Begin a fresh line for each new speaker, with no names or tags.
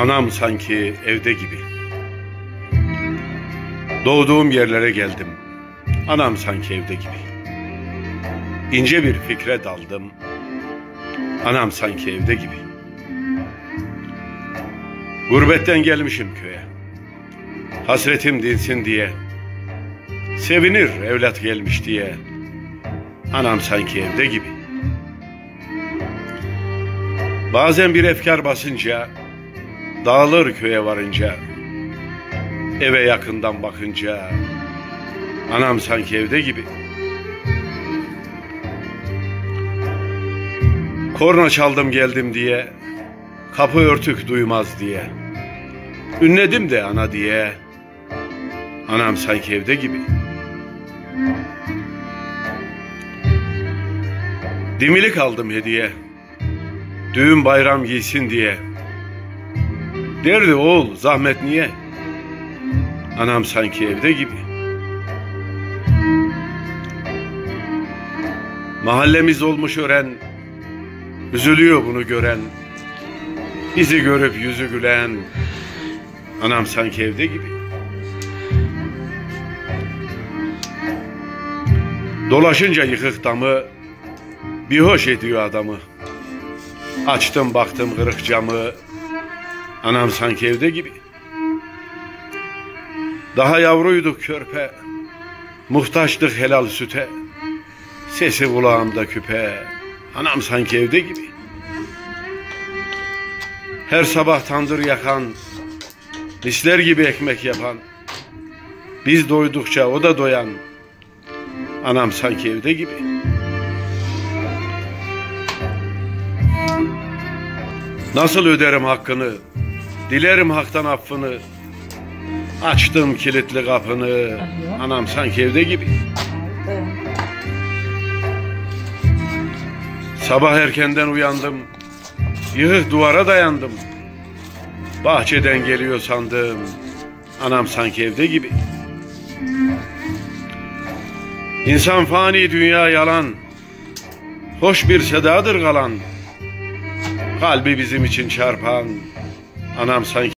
Anam sanki evde gibi. Doğduğum yerlere geldim. Anam sanki evde gibi. İnce bir fikre daldım. Anam sanki evde gibi. Gurbetten gelmişim köye. Hasretim dinsin diye. Sevinir evlat gelmiş diye. Anam sanki evde gibi. Bazen bir efkar basınca Dağılır köye varınca Eve yakından bakınca Anam sanki evde gibi. Korna çaldım geldim diye Kapı örtük duymaz diye. Ünledim de ana diye Anam sanki evde gibi. Dimilik aldım hediye. Düğün bayram giysin diye Derdi oğul zahmet niye? Anam sanki evde gibi. Mahallemiz olmuş ören, üzülüyor bunu gören. Bizi görüp yüzü gülen, anam sanki evde gibi. Dolaşınca yıkık damı, bir hoş ediyor adamı. Açtım baktım kırık camı, Anam sanki evde gibi. Daha yavruyduk körpe. Muhtaçtık helal süte. Sesi kulağımda küpe. Anam sanki evde gibi. Her sabah tandır yakan, misler gibi ekmek yapan, biz doydukça o da doyan, anam sanki evde gibi. Nasıl öderim hakkını, Dilerim haktan affını. Açtım kilitli kapını. Anam sanki evde gibi. Sabah erkenden uyandım. Yığık duvara dayandım. Bahçeden geliyor sandım. Anam sanki evde gibi. İnsan fani dünya yalan. Hoş bir sedadır kalan. Kalbi bizim için çarpan. Anam sanki